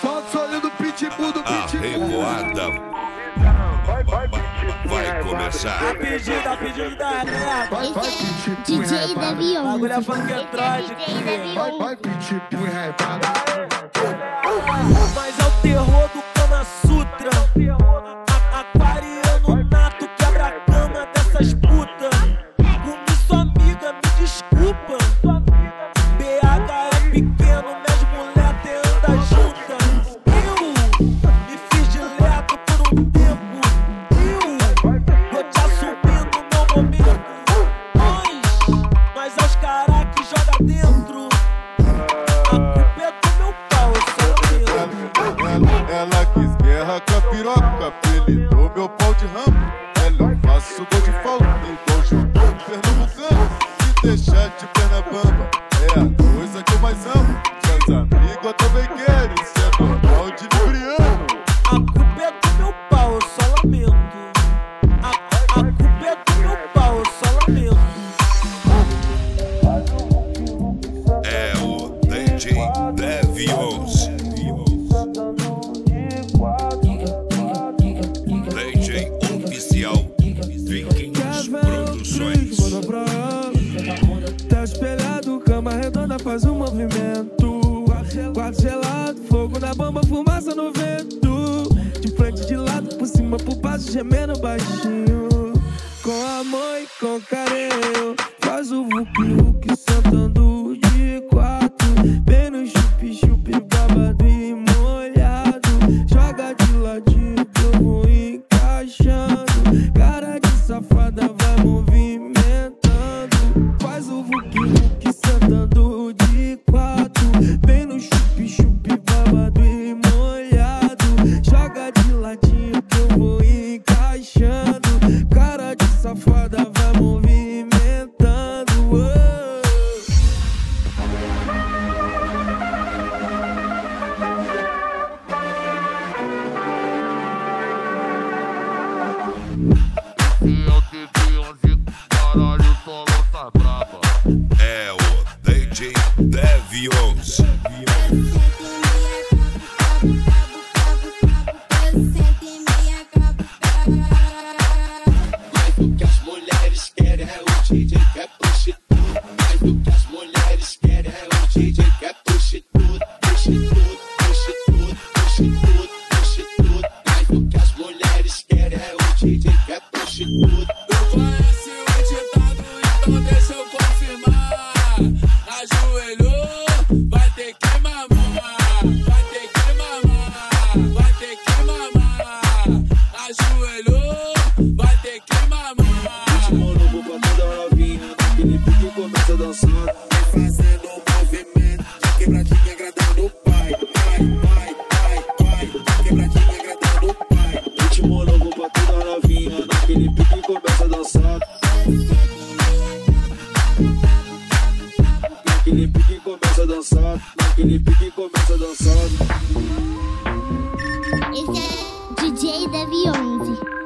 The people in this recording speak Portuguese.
Solta o olho do pitbull do pitbull. Vai, vai, vai vai, vai começar. A pedida, a pedida é Vai, vai, pitbull DJ Davion. Bagulho é funk é Vai, vai, pitbull é Mas é o terror do França e Gotabequeiro, sendo é onde Libriano. A culpa é do meu pau, eu só lamento. A, a, culpa é do meu pau, eu só lamento. É o DJ Devios. DJ Oficial Vikings Produções. Tá espelhado, cama redonda, faz um movimento. Quarto gelado, fogo na bomba, fumaça no vento. De frente, de lado, por cima, por baixo, gemendo baixinho. Com amor e com carinho, faz o vuc-vuc sentando DJ Devions. Devions. Naquele pique começa a dançar, naquele pique começa a dançar. Esse é DJ Davi 11.